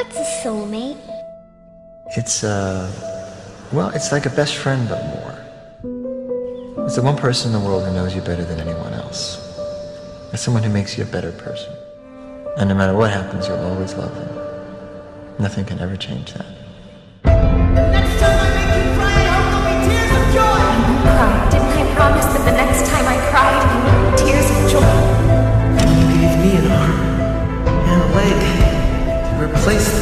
What's a soulmate? It's, a. well, it's like a best friend, but more. It's the one person in the world who knows you better than anyone else. It's someone who makes you a better person. And no matter what happens, you'll always love them. Nothing can ever change that. Joy?